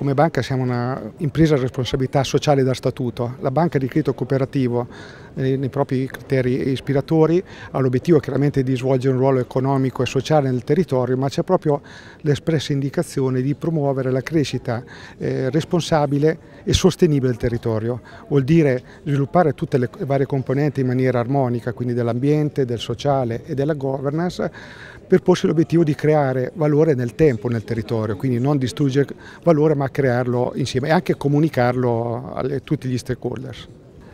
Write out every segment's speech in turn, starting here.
come banca siamo una impresa a responsabilità sociale da statuto. La banca di credito cooperativo eh, nei propri criteri ispiratori ha l'obiettivo chiaramente di svolgere un ruolo economico e sociale nel territorio, ma c'è proprio l'espressa indicazione di promuovere la crescita eh, responsabile e sostenibile del territorio. Vuol dire sviluppare tutte le varie componenti in maniera armonica, quindi dell'ambiente, del sociale e della governance, per porsi l'obiettivo di creare valore nel tempo nel territorio, quindi non distruggere valore ma crearlo insieme e anche comunicarlo a tutti gli stakeholders.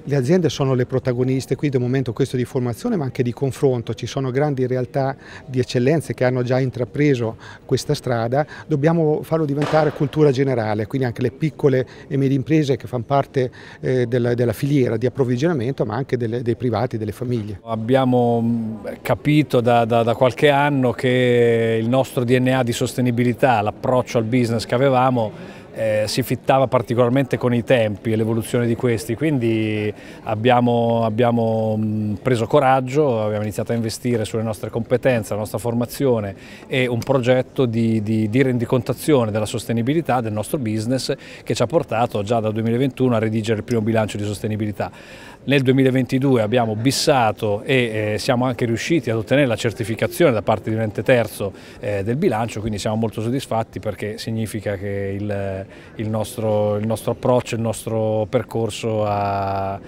Le aziende sono le protagoniste qui del momento questo di formazione ma anche di confronto, ci sono grandi realtà di eccellenze che hanno già intrapreso questa strada, dobbiamo farlo diventare cultura generale, quindi anche le piccole e medie imprese che fanno parte eh, della, della, filiera di approvvigionamento ma anche delle, dei privati, delle famiglie. Abbiamo capito da, da, da qualche anno che il nostro DNA di sostenibilità, l'approccio al business che avevamo eh, si fittava particolarmente con i tempi e l'evoluzione di questi, quindi abbiamo, abbiamo, preso coraggio, abbiamo iniziato a investire sulle nostre competenze, la nostra formazione e un progetto di, di, di rendicontazione della sostenibilità del nostro business che ci ha portato già dal 2021 a redigere il primo bilancio di sostenibilità. Nel 2022 abbiamo bissato e eh, siamo anche riusciti ad ottenere la certificazione da parte di un ente terzo eh, del bilancio, quindi siamo molto soddisfatti perché significa che il, il, nostro, il nostro, approccio, il nostro percorso ha,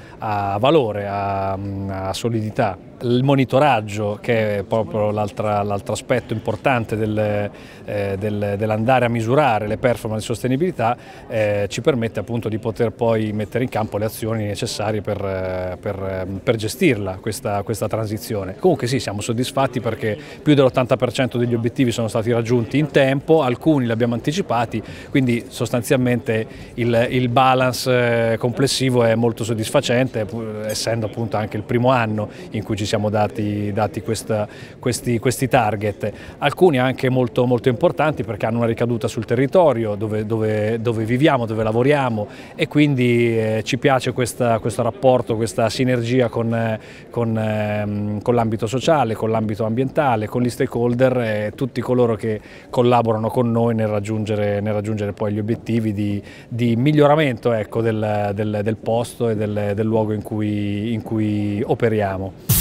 valore, ha solidità il monitoraggio che è proprio l'altro aspetto importante del, eh, del, dell'andare a misurare le performance di sostenibilità eh, ci permette appunto di poter poi mettere in campo le azioni necessarie per, per, per gestirla questa, questa, transizione. Comunque sì, siamo soddisfatti perché più dell'80% degli obiettivi sono stati raggiunti in tempo, alcuni li abbiamo anticipati, quindi sostanzialmente il, il balance eh, complessivo è molto soddisfacente, essendo appunto anche il primo anno in cui ci siamo dati, dati questa, questi, questi, target, alcuni anche molto, molto, importanti perché hanno una ricaduta sul territorio dove, dove, dove viviamo, dove lavoriamo e quindi eh, ci piace questa, questo rapporto, questa sinergia con, con, eh, con l'ambito sociale, con l'ambito ambientale, con gli stakeholder e tutti coloro che collaborano con noi nel raggiungere, nel raggiungere poi gli obiettivi di, di miglioramento ecco, del, del, del, posto e del, del luogo in cui, in cui operiamo.